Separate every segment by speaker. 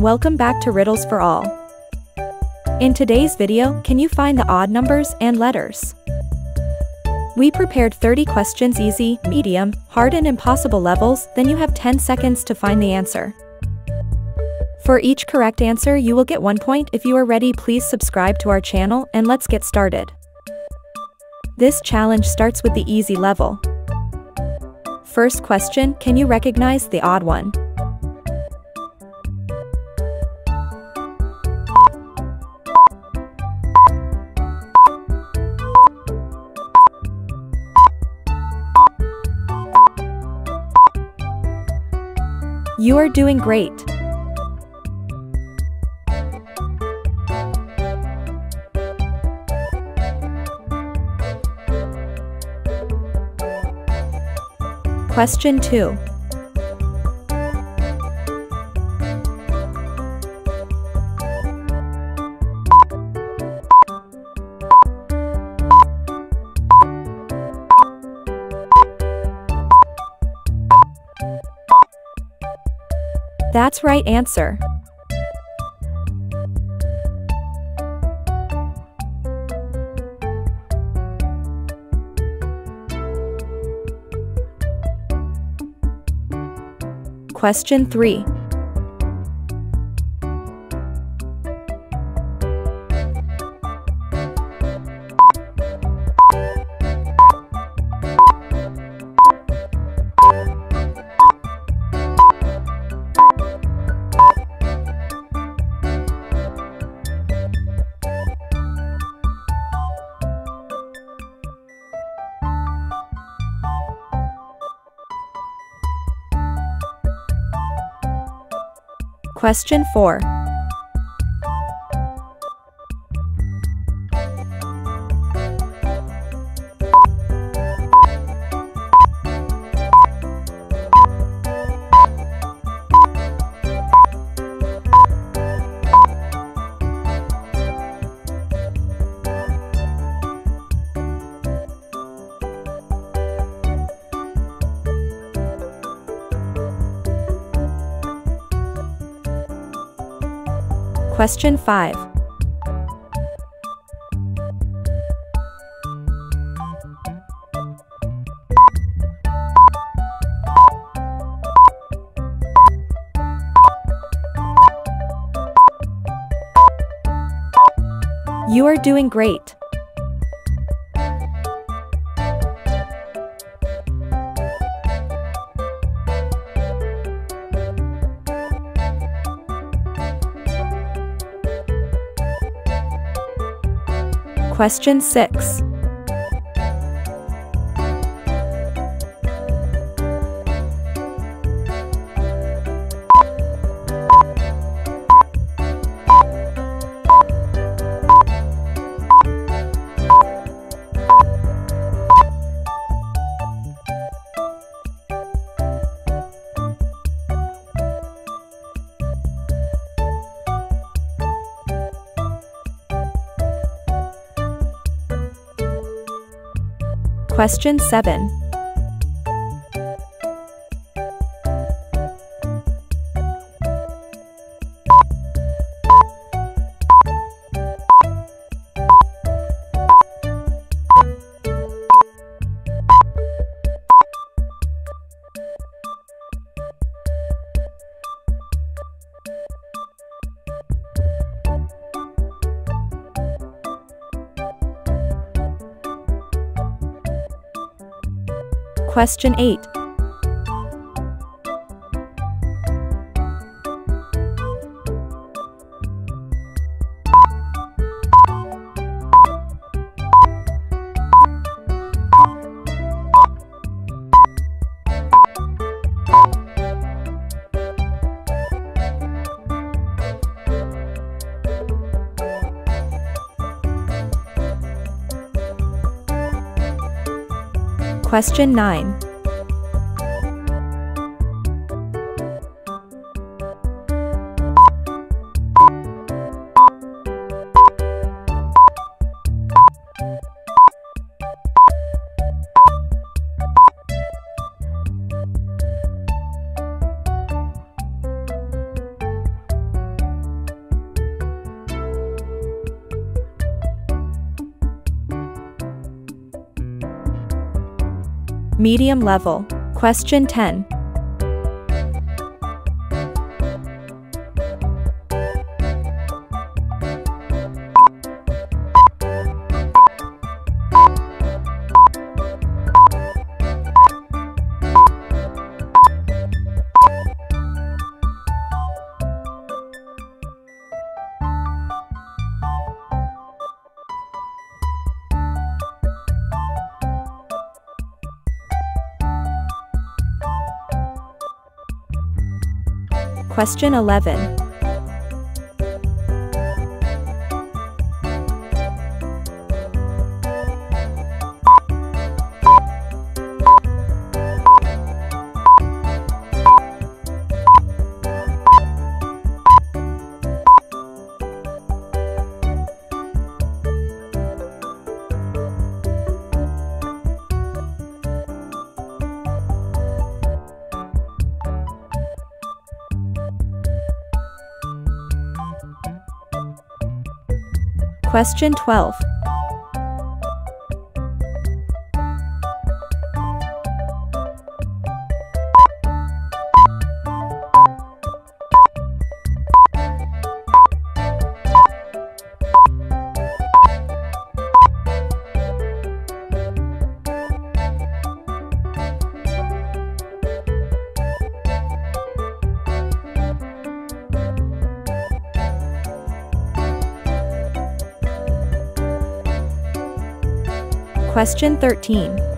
Speaker 1: Welcome back to Riddles for All. In today's video, can you find the odd numbers and letters? We prepared 30 questions easy, medium, hard and impossible levels, then you have 10 seconds to find the answer. For each correct answer you will get 1 point if you are ready please subscribe to our channel and let's get started. This challenge starts with the easy level. First question, can you recognize the odd one? You are doing great. Question 2. That's right answer. Question 3. Question 4. Question 5. You are doing great. Question 6. Question 7. Question 8. Question 9. Medium level. Question 10. Question 11. Question 12. Question 13.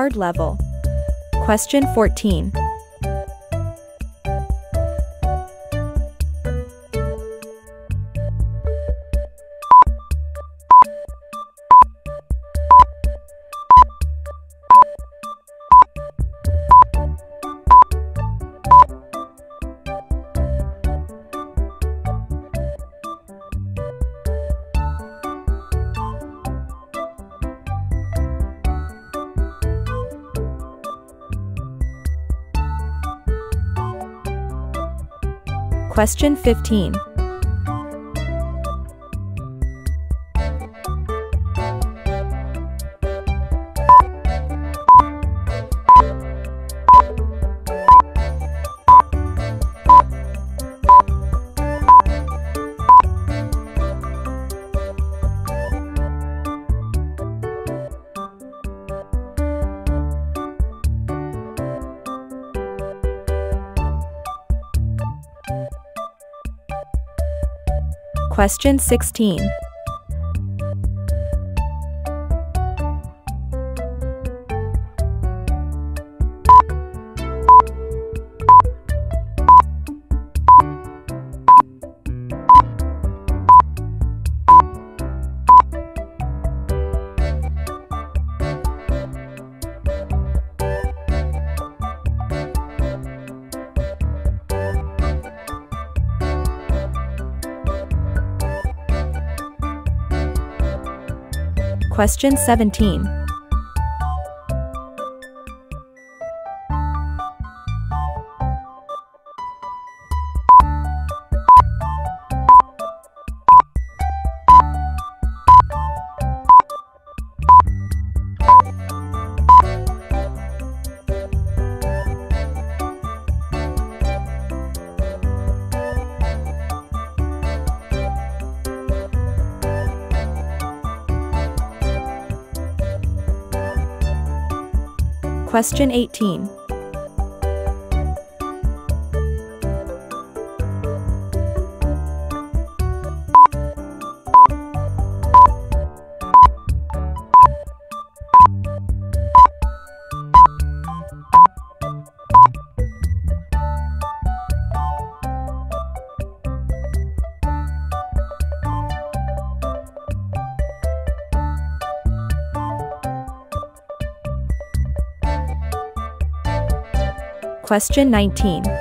Speaker 1: Hard level. Question 14. Question 15. Question 16. Question 17. Question 18. Question 19.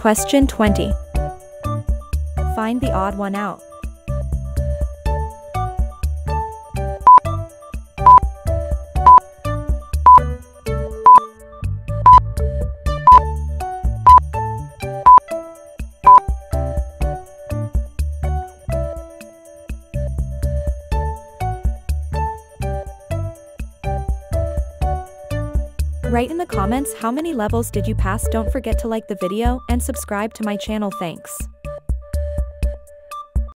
Speaker 1: Question 20. Find the odd one out. Write in the comments how many levels did you pass don't forget to like the video and subscribe to my channel thanks.